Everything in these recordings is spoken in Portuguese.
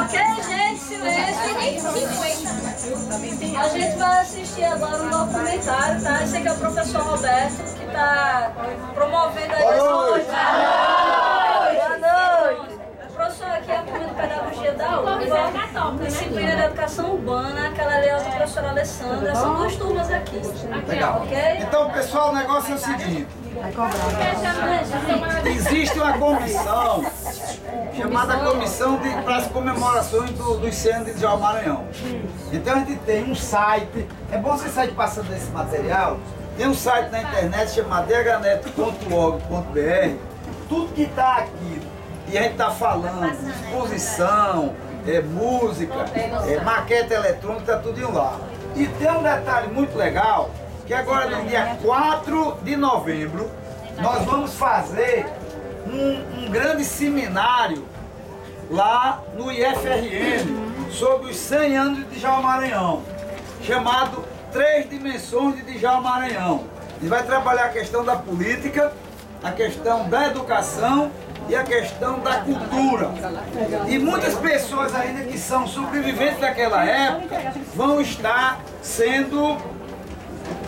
Ok, gente, silêncio. A gente vai assistir agora um documentário, tá? Esse aqui é o professor Roberto, que tá promovendo a essa. Disciplina de educação urbana, aquela ali é a professora Alessandra, são duas turmas aqui. Legal. Ok? Então, pessoal, o negócio é o seguinte. Existe uma comissão chamada Comissão de, para as comemorações do, dos 100 anos de Djalma Maranhão. Então a gente tem um site, é bom você sair passando esse material, tem um site na internet chamado dhnet.org.br, tudo que está aqui, e a gente está falando, exposição, é, música, é, maquete eletrônica, tudo em lá. E tem um detalhe muito legal, que agora no dia 4 de novembro, nós vamos fazer um, um grande seminário lá no IFRN sobre os 100 anos de Djalma Maranhão, chamado Três Dimensões de Djalma Maranhão. E vai trabalhar a questão da política, a questão da educação e a questão da cultura. E muitas pessoas ainda que são sobreviventes daquela época vão estar sendo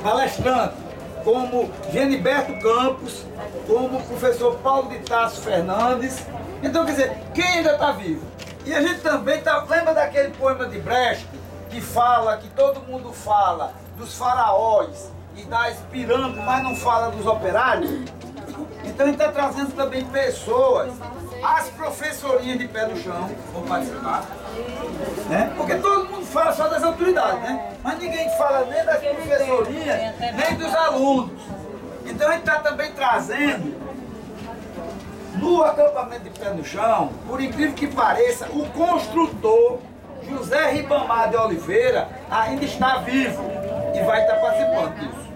palestrantes, como Geniberto Campos, como o professor Paulo de Tasso Fernandes. Então, quer dizer, quem ainda está vivo? E a gente também tá, lembra daquele poema de Brecht que fala, que todo mundo fala dos faraós e das pirâmides, mas não fala dos operários? Então a gente está trazendo também pessoas, as professorinhas de pé no chão vão participar. Né? Porque todo mundo fala só das autoridades, né? Mas ninguém fala nem das professorinhas, nem dos alunos. Então a gente está também trazendo no acampamento de pé no chão, por incrível que pareça, o construtor José Ribamar de Oliveira ainda está vivo e vai estar participando disso.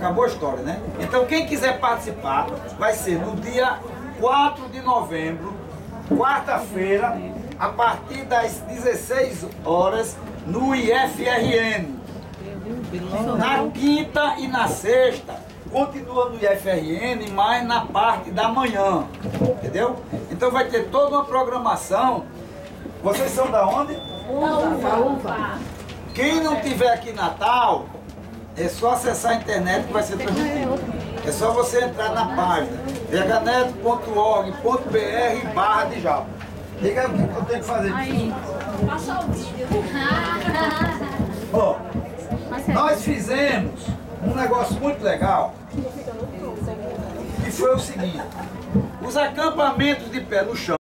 Acabou a história, né? Então quem quiser participar vai ser no dia 4 de novembro, quarta-feira, a partir das 16 horas, no IFRN. Na quinta e na sexta, continua no IFRN, mas na parte da manhã. Entendeu? Então vai ter toda uma programação. Vocês são da onde? Uva, uva. Quem não tiver aqui em Natal, é só acessar a internet que vai ser transmitido. É só você entrar na página veganeto.org.br barra de Japa. Diga o que eu tenho que fazer. Passa o vídeo. Ó, nós fizemos um negócio muito legal, que foi o seguinte, os acampamentos de pé no chão,